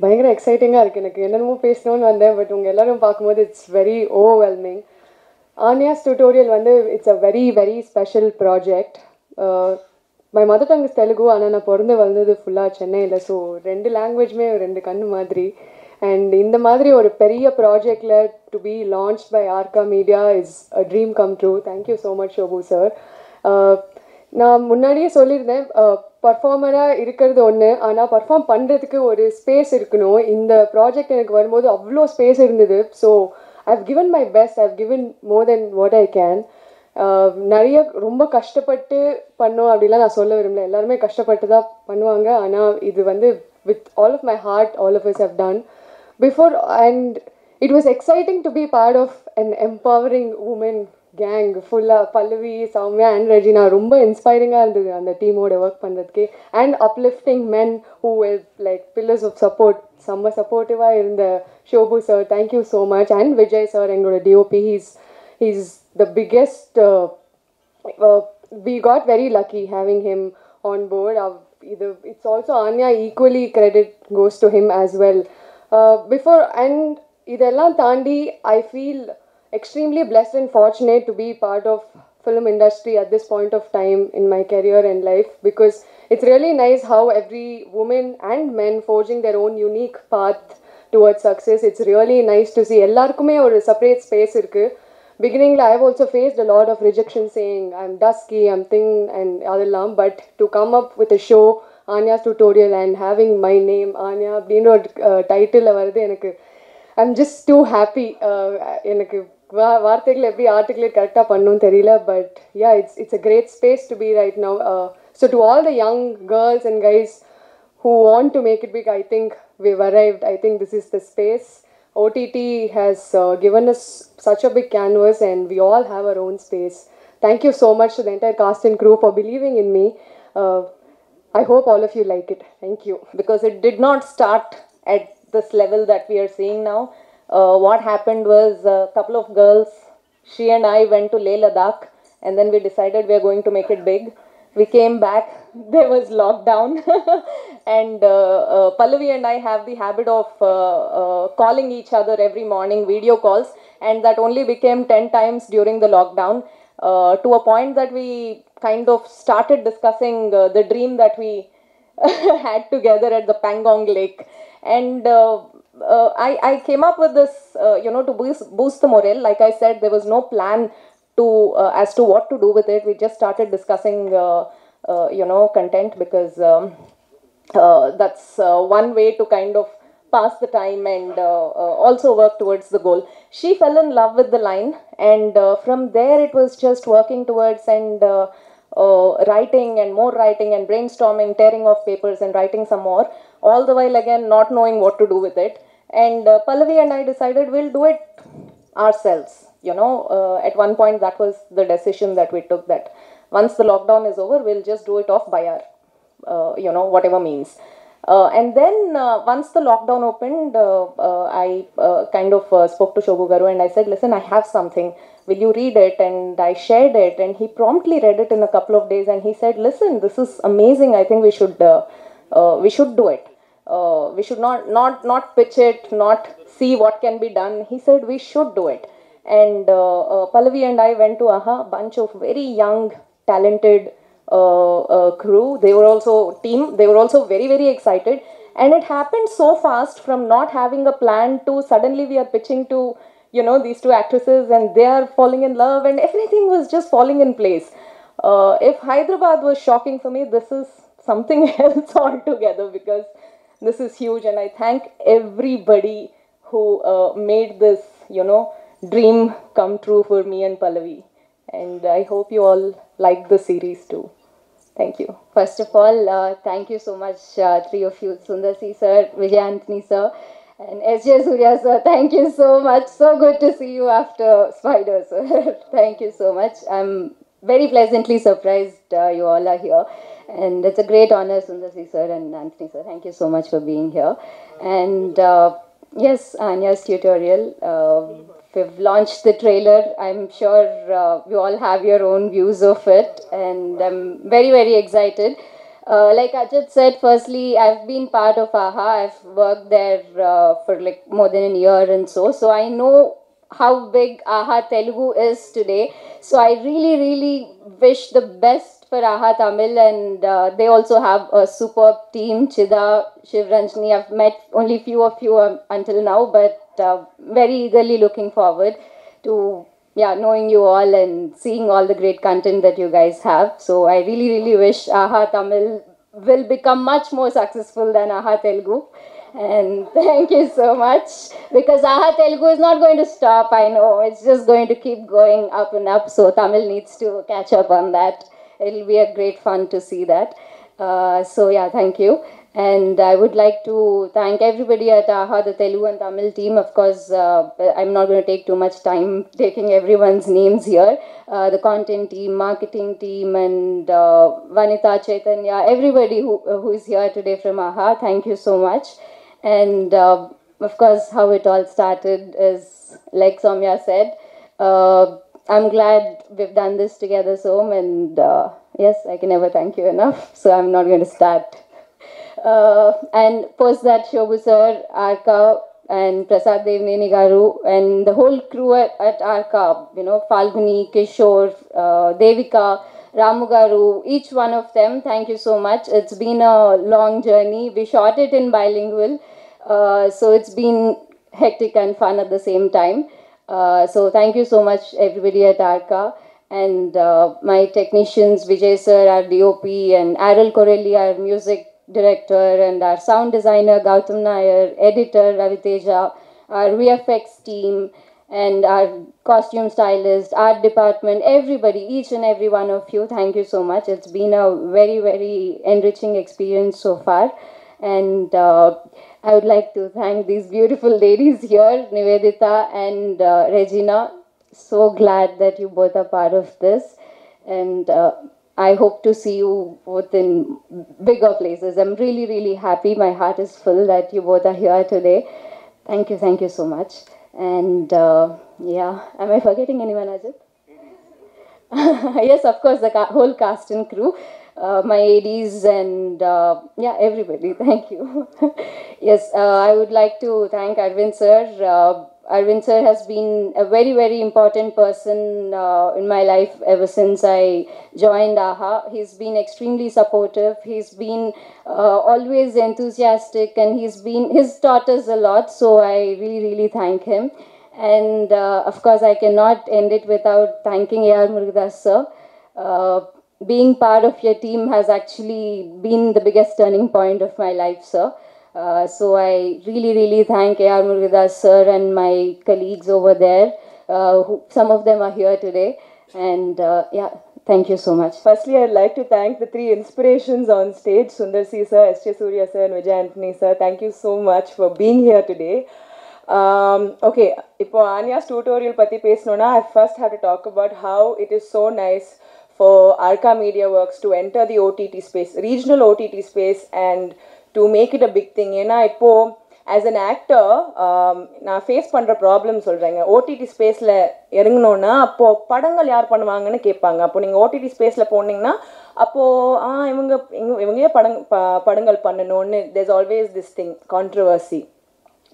பயங்கர எக்ஸைட்டிங்காக இருக்குது எனக்கு என்னென்னமோ பேசணும்னு வந்தேன் பட் உங்கள் எல்லாரும் பார்க்கும்போது it's very overwhelming Anya's tutorial வந்து it's a very very special project my mother tongue is Telugu ஆனால் நான் பிறந்து வளர்ந்தது ஃபுல்லாக சென்னையில் ஸோ ரெண்டு லாங்குவேஜுமே ரெண்டு கண் மாதிரி. அண்ட் இந்த மாதிரி ஒரு பெரிய ப்ராஜெக்டில் to be launch by Arka Media is a dream come true thank you so much Shobu sir நான் முன்னாடியே சொல்லியிருந்தேன் பர்ஃபார்மராக இருக்கிறது ஒன்று ஆனால் பர்ஃபார்ம் பண்ணுறதுக்கு ஒரு ஸ்பேஸ் இருக்கணும். இந்த ப்ராஜெக்ட் எனக்கு வரும்போது அவ்வளோ ஸ்பேஸ் இருந்தது. So I've given my best I've given more then what I can நிறைய ரொம்ப கஷ்டப்பட்டு பண்ணோம் அப்படிலாம் நான் சொல்ல விரும்பல. எல்லாருமே கஷ்டப்பட்டு தான் பண்ணுவாங்க. ஆனால் இது வந்து with all of my heart all of is have done before and it was exciting to be part of an empowering women gang ஃபுல்லாக பல்லவி சௌமியா அண்ட் ரெஜினா ரொம்ப இன்ஸ்பைரிங்காக இருந்தது அந்த டீமோட ஒர்க் பண்ணுறதுக்கே and uplifting men who is like pillars of support செம்ம சப்போர்ட்டிவாக இருந்த Shobu sir thank you so much and Vijay sir எங்களோட DOP he's he's the biggest we got very lucky having him on board இது it's also Anya equally credit goes to him as well before and இதெல்லாம் தாண்டி I feel extremely blessed and fortunate to be part of film industry at this point of time in my career and life because it's really nice how every woman and men forging their own unique path towards success it's really nice to see எல்லாருக்குமே ஒரு separate space இருக்கு beginningல I've also faced a lot of rejection saying I'm dusky I'm thin and அதெல்லாம் but to come up with a show Anya's tutorial and having my name Anya அப்படின்ற ஒரு title வருது எனக்கு I'm just two happy எனக்கு வா வார்த்தைகள் எப்படி articulate கரெக்டாக பண்ணணும்னு தெரியல but yeah it's it's a great space to be right now so to all the young girls and guys who want to make it big, I think we've arrived. I think this is the space. OTT has uh, given us such a big canvas, and we all have our own space. Thank you so much to the entire cast and crew for believing in me. Uh, I hope all of you like it. Thank you. because it did not start at this level that we are seeing now. Uh, what happened was a couple of girls, she and I went to Leh Ladakh, and then we decided we are going to make it big. We came back, there was lockdown, and uh, uh, Pallavi and I have the habit of uh, uh, calling each other every morning, video calls, and that only became 10 times during the lockdown. Uh, to a point that we kind of started discussing the dream that we had together at the Pangong Lake. And uh, uh, I, I came up with this, uh, you know, to boost, boost the morale. Like I said, there was no plan to uh, as to what to do with it. We just started discussing, uh, uh, you know, content because um, that's one way to kind of pass the time and also work towards the goal. She fell in love with the line, and from there it was just working towards and uh, writing and more writing and brainstorming, tearing off papers and writing some more. All the while again not knowing what to do with it. And uh, Pallavi and I decided we'll do it ourselves. You know, uh, at one point that was the decision that we took that once the lockdown is over, we'll just do it off by our, uh, you know, whatever means. Uh, and then uh, once the lockdown opened, uh, uh, I uh, kind of uh, spoke to Shobu Garu and I said, listen, I have something. Will you read it? And I shared it, and he promptly read it in a couple of days. And he said, listen, this is amazing. I think we should we should do it. Uh, we should not not not pitch it, not see what can be done. He said we should do it. And uh, uh, Pallavi and I went to AHA, bunch of very young, talented uh, uh, crew. They were also team. They were also very very excited. And it happened so fast from not having a plan to suddenly we are pitching to you know these two actresses and they are falling in love and everything was just falling in place. Uh, if Hyderabad was shocking for me, this is something else altogether because this is huge and I thank everybody who uh, made this you know dream come true for me and Pallavi. And I hope you all like the series too. Thank you. First of all, uh, thank you so much, uh, three of you, Sundar C sir, Vijay Anthony sir, and S.J. Surya sir. Thank you so much. So good to see you after Spider sir. thank you so much. I'm very pleasantly surprised uh, you all are here. And it's a great honor, Sundar sir and Anthony sir. Thank you so much for being here. And uh, yes, Anya's tutorial. Uh, we've launched the trailer. I'm sure uh, you all have your own views of it, and I'm very, very excited. Uh, like Ajit said, firstly, I've been part of AHA. I've worked there uh, for like more than a year and so. So I know how big AHA Telugu is today. So I really, really wish the best for AHA Tamil, and uh, they also have a superb team. Chida, Shivranjani. I've met only few of you um, until now, but uh, very eagerly looking forward to yeah knowing you all and seeing all the great content that you guys have so i really really wish aha tamil will become much more successful than aha telugu and thank you so much because aha telugu is not going to stop i know it's just going to keep going up and up so tamil needs to catch up on that it'll be a great fun to see that uh, so yeah thank you and I would like to thank everybody at AHA, the Telugu and Tamil team. Of course, uh, I'm not going to take too much time taking everyone's names here. Uh, the content team, marketing team, and uh, Vanita Chaitanya, everybody who, who is here today from AHA, thank you so much. And uh, of course, how it all started is like Somya said. Uh, I'm glad we've done this together, Som, and uh, yes, I can never thank you enough. So I'm not going to start uh, and post that Shobu sir, Arka, and Prasad Devineni Garu, and the whole crew at, at Arka, you know, Falguni, Kishore, uh, Devika, Ramu Garu, each one of them, thank you so much. It's been a long journey. We shot it in bilingual, uh, so it's been hectic and fun at the same time. Uh, so thank you so much, everybody at Arka. And uh, my technicians, Vijay sir, our DOP, and Arrol Corelli, our music director and our sound designer Gautam Nair, editor Raviteja, our VFX team, and our costume stylist, art department, everybody, each and every one of you, thank you so much. It's been a very, very enriching experience so far. And uh, I would like to thank these beautiful ladies here, Nivedhithaa and uh, Regina. So glad that you both are part of this. And uh, I hope to see you both in bigger places. I'm really, really happy. My heart is full that you both are here today. Thank you, thank you so much. And uh, yeah, am I forgetting anyone, Ajit? yes, of course, the ca- whole cast and crew, uh, my ADs, and uh, yeah, everybody. Thank you. yes, uh, I would like to thank Arvind sir. Arvind sir has been a very, very important person uh, in my life ever since I joined AHA. He's been extremely supportive. He's been uh, always enthusiastic, and he's been he's taught us a lot. So I really, really thank him. And uh, of course, I cannot end it without thanking A.R. Murugadoss sir. Uh, being part of your team has actually been the biggest turning point of my life, sir. Uh, so I really, really thank A.R. Murugadoss sir and my colleagues over there. Uh, who, some of them are here today. And uh, yeah, thank you so much. Firstly, I'd like to thank the three inspirations on stage, Sundar C. sir, S.J. Surya sir and Vijay Anthony sir. Thank you so much for being here today. Um, okay, இப்போ tutorial tutorial பற்றி பேசணுன்னா I first have to talk about how it is so nice for Arka Media works to enter the OTT space regional OTT space to make it a big thing ஏன்னா இப்போது as an actor நான் face பண்ணுற problem சொல்கிறேங்க OTT ஸ்பேஸில் இறங்கினோன்னா அப்போது படங்கள் யார் பண்ணுவாங்கன்னு கேட்பாங்க அப்போ நீங்கள் ஓடிடி ஸ்பேஸில் போனீங்கன்னா அப்போது ஆ இவங்க இவங்க படங் படங்கள் பண்ணணும்னு there's always this thing controversy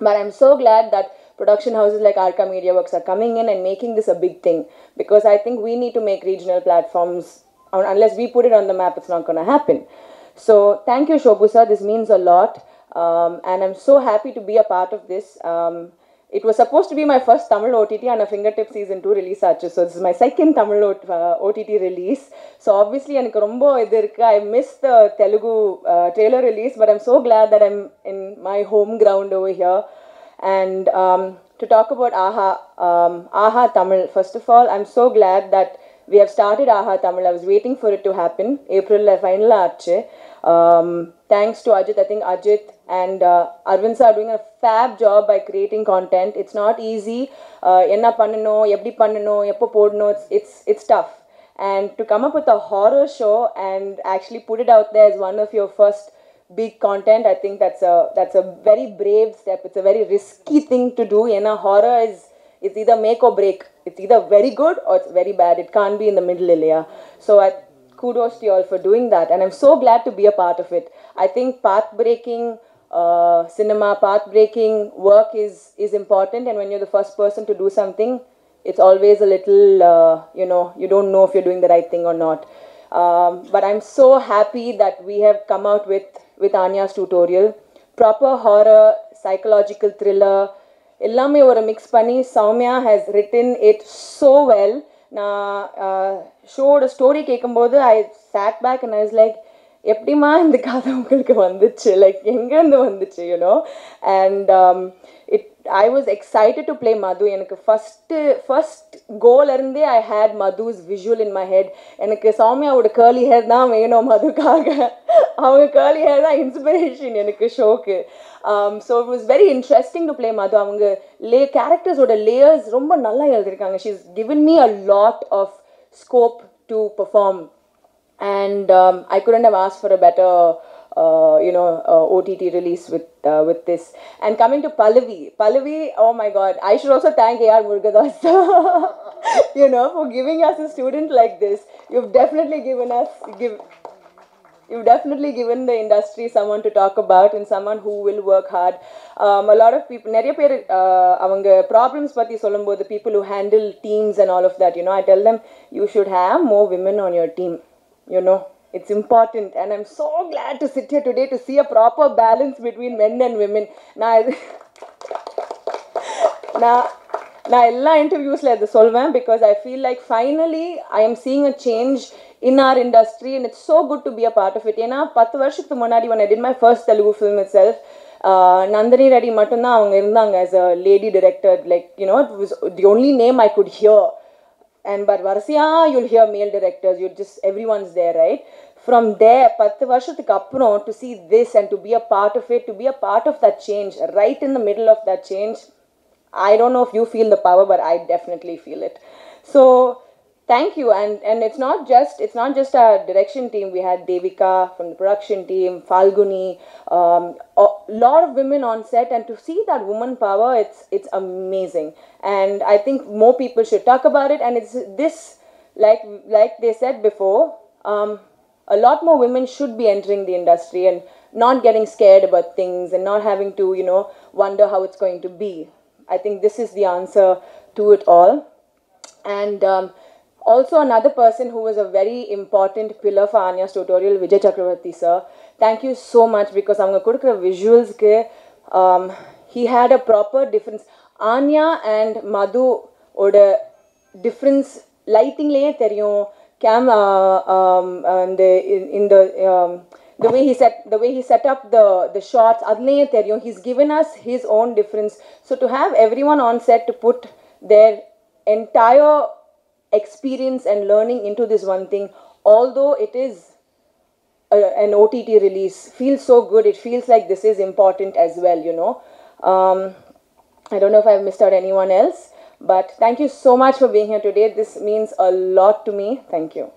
but I'm so glad that production houses like Arka Media Works are coming in and making this a big thing because I think we need to make regional platforms. Unless we put it on the map, it's not going to. So thank you, Shobhu sir. This means a lot. Um, and I'm so happy to be a part of this. Um, it was supposed to be my first Tamil OTT and a fingertip season 2 release ஆச்சு so this is my second Tamil O- uh, OTT release so obviously எனக்கு ரொம்ப இது இருக்கு I missed the Telugu uh, trailer release but I'm so glad that I'm in my home ground over here and um, to talk about AHA um, AHA Tamil first of all I'm so glad that we have started AHA Tamil I was waiting for it to happen April final ஆச்சு um, thanks to Ajit, I think Ajit and uh, Arvind sir are doing a fab job by creating content. It's not easy. Uh, என்ன பண்ணணும் எப்படி பண்ணணும் எப்போ போடணும் it's it's it's tough. And to come up with a horror show and actually put it out there as one of your first big content, I think that's a that's a very brave step. It's a very risky thing to do. ஏன்னா horror is it's either make or break. it's either very good or it's very bad. It can't be in the middle, Ilya. So I, kudos to you all for doing that. And I'm so glad to be a part of it. I think path-breaking uh, cinema, path-breaking work is, is important. And when you're the first person to do something, it's always a little, uh, you know, you don't know if you're doing the right thing or not. Um, but I'm so happy that we have come out with, with Anya's tutorial. Proper horror, psychological thriller, எல்லாமே ஒரு mix பண்ணி Soumya has written it so well நான் ஷோட story கேட்கும்போது I sat back and eyes is like எப்படிமா இந்த கதை உங்களுக்கு வந்துச்சு? லைக் எங்கேருந்து வந்துச்சு you know and it I was excited to play Madhu எனக்கு first first கோலேருந்தே I had Madhu's visual in my head எனக்கு சௌமியாவோட கேர்லி ஹேர் தான் வேணும் மதுக்காக. அவங்க கேர்லி ஹேர் தான் இன்ஸ்பிரேஷன் எனக்கு ஷோக்கு so it was very interesting to play Madhu அவங்க லே கேரக்டர்ஸோட லேயர்ஸ் ரொம்ப நல்லா எழுதியிருக்காங்க. She is given me a lot of scope to perform and um, I couldn't have asked for a better. Uh, you know, uh, OTT release with uh, with this. And coming to Pallavi, Pallavi, oh my God, I should also thank AR Murugadoss, you know, for giving us a student like this. You've definitely given us give. You've definitely given the industry someone to talk about and someone who will work hard. Um, a lot of people, நிறைய uh, problems, அவங்க problems பற்றி the people who handle teams and all of that, you know, I tell them you should have more women on your team you know it's important and i'm so glad to sit here today to see a proper balance between men and women now நான் எல்லா இன்டர்வியூஸில் இதை சொல்வேன் because I feel like finally I am seeing a change in our industry and it's so good to be a part of it ஏன்னா பத்து வருஷத்துக்கு முன்னாடி one I did my first Telugu film itself Nandini Reddy மட்டும்தான் அவங்க இருந்தாங்க as a lady director like you know it was the only name I could hear and Barbarasiya, you'll hear male directors, you're just, everyone's there, right? From there, Pathu to see this and to be a part of it, to be a part of that change, right in the middle of that change, I don't know if you feel the power, but I definitely feel it. So, thank you, and and it's not just it's not just our direction team. We had Devika from the production team, Falguni, um, a lot of women on set, and to see that woman power, it's it's amazing. And I think more people should talk about it. And it's this, like like they said before, um, a lot more women should be entering the industry and not getting scared about things and not having to you know wonder how it's going to be. I think this is the answer to it all. And um, also another person who was a very important pillar for Anya's tutorial, Vijay Chakravarti sir. Thank you so much because அவங்க கொடுக்குற visualsக்கு um, he had a proper difference. Anya and Madhu ஓட difference lightingலயே தெரியும் cam uh, um, and the in, in the um, the way he set the way he set up the the shots அதுலயே தெரியும் he's given us his own difference so to have everyone on set to put their entire experience and learning into this one thing. Although it is a, an OTT release feels so good. It feels like this is important as well you know. Um, I don't know if I've missed out anyone else but thank you so much for being here today. This means a lot to me. Thank you